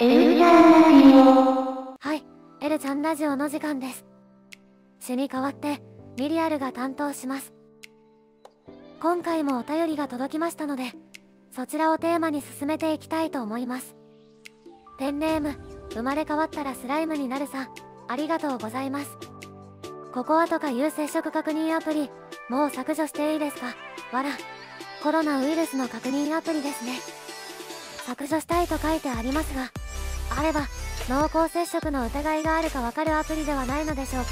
エルちゃんラジオ。はい、エルちゃんラジオの時間です。詩に代わって、ミリアルが担当します。今回もお便りが届きましたので、そちらをテーマに進めていきたいと思います。ペンネーム、生まれ変わったらスライムになるさん、ありがとうございます。ココアとかいう接触確認アプリ、もう削除していいですか？わら。コロナウイルスの確認アプリですね。削除したいと書いてありますが、あれば、濃厚接触の疑いがあるかわかるアプリではないのでしょうか。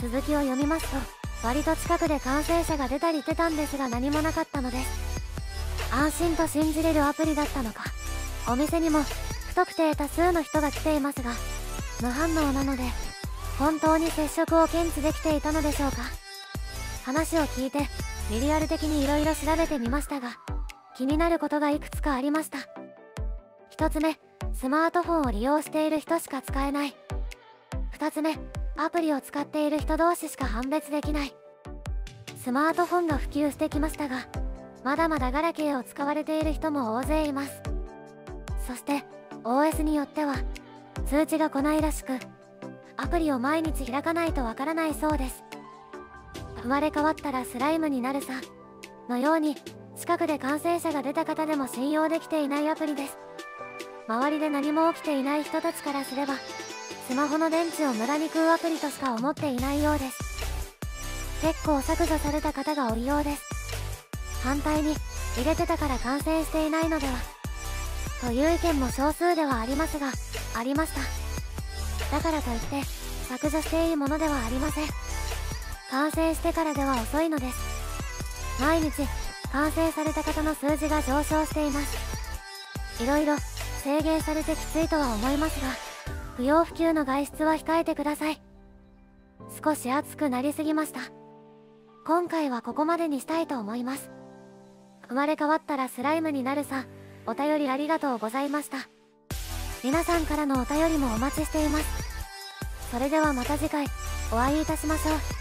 続きを読みますと、割と近くで感染者が出たり出たんですが何もなかったのです。安心と信じれるアプリだったのか。お店にも、不特定多数の人が来ていますが、無反応なので、本当に接触を検知できていたのでしょうか。話を聞いて、ミリアル的に色々調べてみましたが、気になることがいくつかありました。一つ目、スマートフォンを利用している人しか使えない。二つ目、アプリを使っている人同士しか判別できない。スマートフォンが普及してきましたが、まだまだガラケーを使われている人も大勢います。そして、OS によっては、通知が来ないらしく、アプリを毎日開かないとわからないそうです。生まれ変わったらスライムになるさ、のように、近くで感染者が出た方でも信用できていないアプリです。周りで何も起きていない人たちからすれば、スマホの電池を無駄に食うアプリとしか思っていないようです。結構削除された方がおるようです。反対に、入れてたから感染していないのでは。という意見も少数ではありますが、ありました。だからといって、削除していいものではありません。感染してからでは遅いのです。毎日、感染された方の数字が上昇しています。いろいろ、制限されてきついとは思いますが、不要不急の外出は控えてください。少し暑くなりすぎました。今回はここまでにしたいと思います。生まれ変わったらスライムになるさ、お便りありがとうございました。皆さんからのお便りもお待ちしています。それではまた次回、お会いいたしましょう。